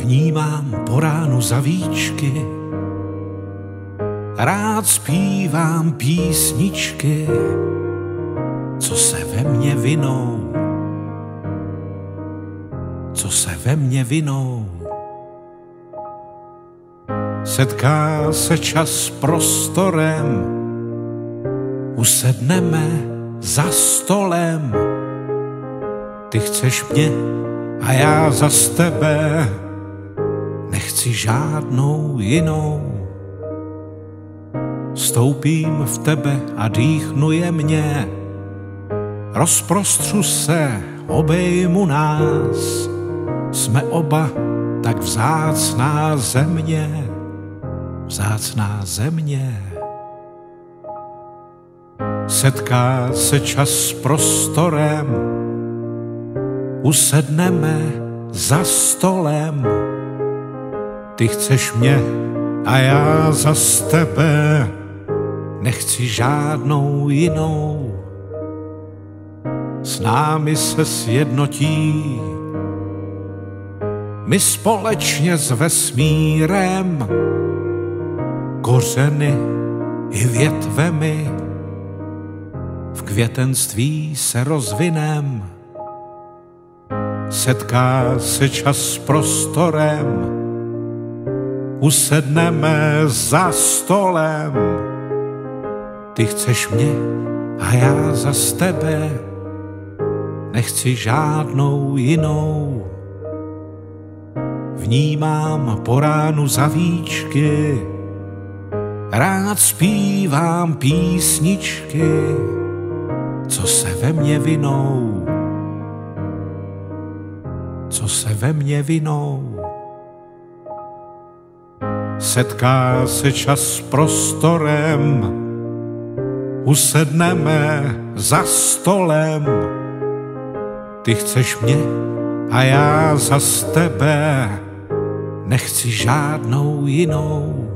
Vnímám po ránu zavíčky, rád zpívám písničky, co se ve mně vinou, co se ve mně vinou. Setká se čas s prostorem, usedneme za stolem. Ty chceš mě a já za tebe nechci žádnou jinou. Stoupím v tebe a dýchnu je mě, rozprostřu se, obejmu nás, jsme oba tak vzácná země, vzácná země. Setká se čas s prostorem, usedneme za stolem. Ty chceš mě a já za tebe nechci žádnou jinou. S námi se sjednotí my společně s vesmírem kořeny i větvemi v květenství se rozvinem. Setká se čas s prostorem, usedneme za stolem. Ty chceš mě a já za tebe nechci žádnou jinou. Vnímám po ránu zavíčky, rád zpívám písničky, co se ve mně vinou, co se ve mně vinou. Setká se čas s prostorem, usedneme za stolem. Ty chceš mě a já za tebe nechci žádnou jinou.